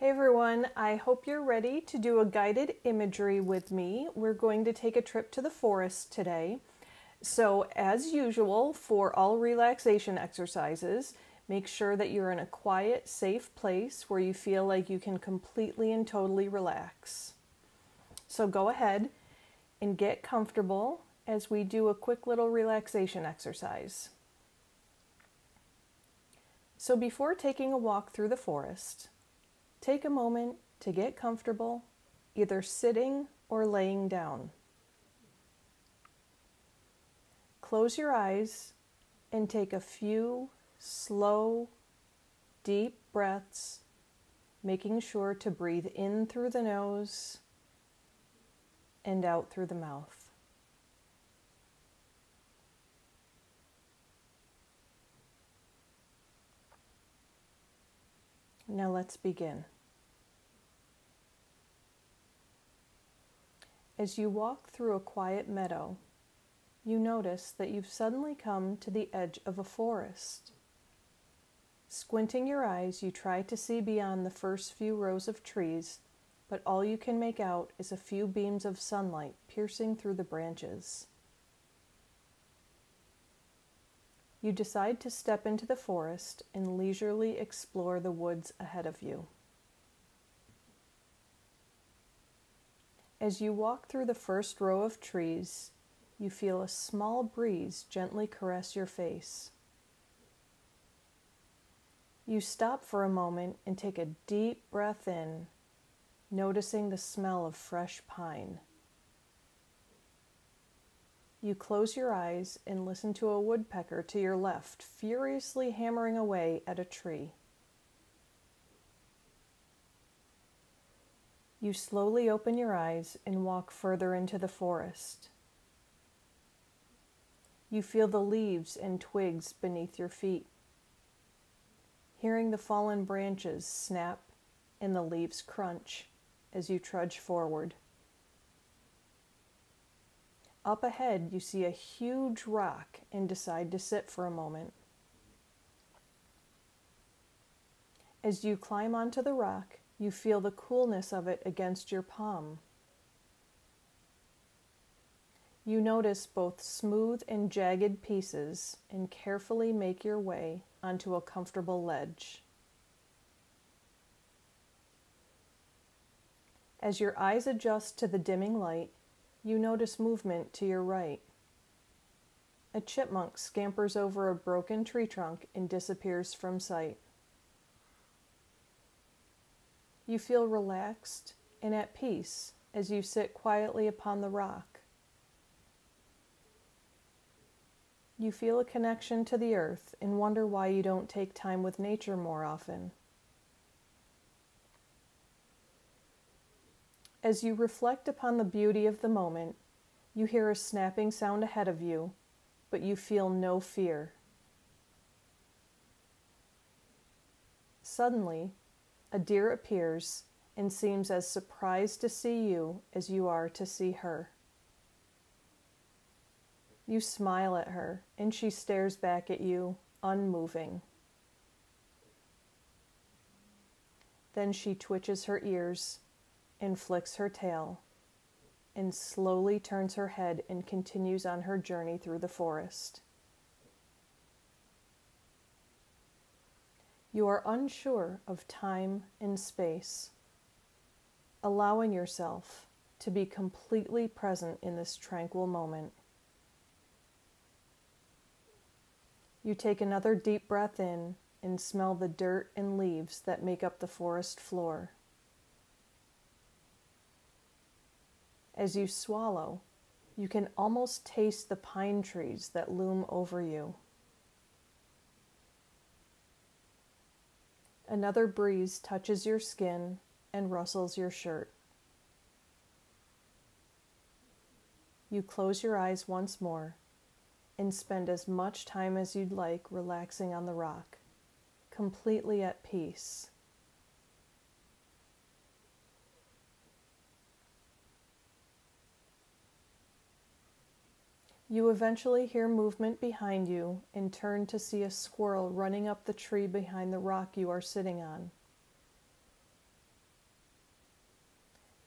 Hey everyone, I hope you're ready to do a guided imagery with me. We're going to take a trip to the forest today. So, as usual, for all relaxation exercises, make sure that you're in a quiet, safe place where you feel like you can completely and totally relax. So, go ahead and get comfortable as we do a quick little relaxation exercise. So, before taking a walk through the forest, Take a moment to get comfortable, either sitting or laying down. Close your eyes and take a few slow, deep breaths, making sure to breathe in through the nose and out through the mouth. Now let's begin. As you walk through a quiet meadow, you notice that you've suddenly come to the edge of a forest. Squinting your eyes, you try to see beyond the first few rows of trees, but all you can make out is a few beams of sunlight piercing through the branches. You decide to step into the forest and leisurely explore the woods ahead of you. As you walk through the first row of trees, you feel a small breeze gently caress your face. You stop for a moment and take a deep breath in, noticing the smell of fresh pine. You close your eyes and listen to a woodpecker to your left furiously hammering away at a tree. You slowly open your eyes and walk further into the forest. You feel the leaves and twigs beneath your feet, hearing the fallen branches snap and the leaves crunch as you trudge forward. Up ahead, you see a huge rock and decide to sit for a moment. As you climb onto the rock, you feel the coolness of it against your palm. You notice both smooth and jagged pieces and carefully make your way onto a comfortable ledge. As your eyes adjust to the dimming light, you notice movement to your right. A chipmunk scampers over a broken tree trunk and disappears from sight. You feel relaxed and at peace as you sit quietly upon the rock. You feel a connection to the earth and wonder why you don't take time with nature more often. As you reflect upon the beauty of the moment, you hear a snapping sound ahead of you, but you feel no fear. Suddenly, a deer appears and seems as surprised to see you as you are to see her. You smile at her, and she stares back at you, unmoving. Then she twitches her ears and flicks her tail and slowly turns her head and continues on her journey through the forest. You are unsure of time and space, allowing yourself to be completely present in this tranquil moment. You take another deep breath in and smell the dirt and leaves that make up the forest floor. As you swallow, you can almost taste the pine trees that loom over you. Another breeze touches your skin and rustles your shirt. You close your eyes once more and spend as much time as you'd like relaxing on the rock, completely at peace. You eventually hear movement behind you and turn to see a squirrel running up the tree behind the rock you are sitting on.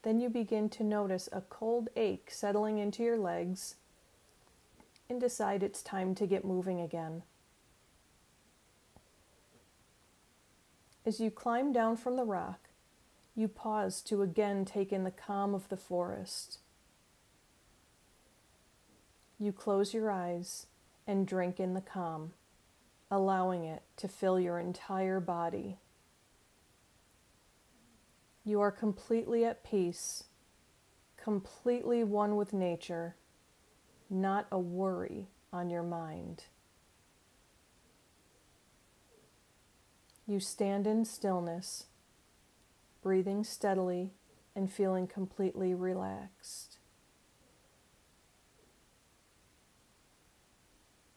Then you begin to notice a cold ache settling into your legs and decide it's time to get moving again. As you climb down from the rock, you pause to again take in the calm of the forest. You close your eyes and drink in the calm, allowing it to fill your entire body. You are completely at peace, completely one with nature, not a worry on your mind. You stand in stillness, breathing steadily and feeling completely relaxed.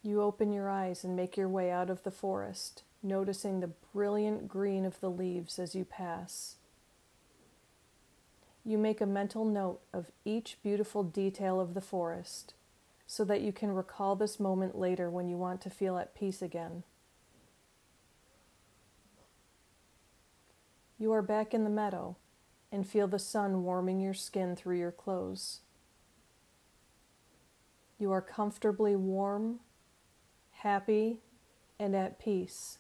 You open your eyes and make your way out of the forest, noticing the brilliant green of the leaves as you pass. You make a mental note of each beautiful detail of the forest so that you can recall this moment later when you want to feel at peace again. You are back in the meadow and feel the sun warming your skin through your clothes. You are comfortably warm happy, and at peace.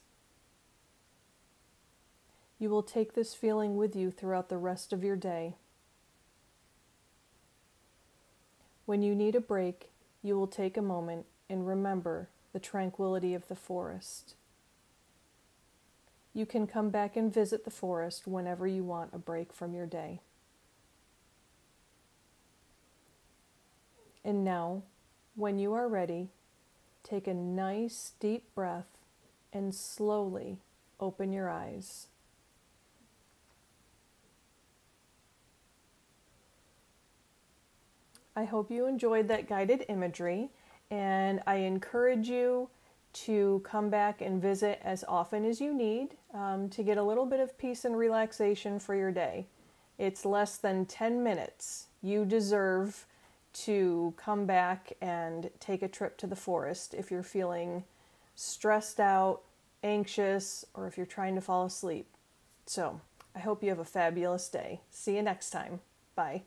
You will take this feeling with you throughout the rest of your day. When you need a break, you will take a moment and remember the tranquility of the forest. You can come back and visit the forest whenever you want a break from your day. And now, when you are ready, Take a nice deep breath and slowly open your eyes. I hope you enjoyed that guided imagery, and I encourage you to come back and visit as often as you need um, to get a little bit of peace and relaxation for your day. It's less than 10 minutes. You deserve to come back and take a trip to the forest if you're feeling stressed out, anxious, or if you're trying to fall asleep. So, I hope you have a fabulous day. See you next time. Bye.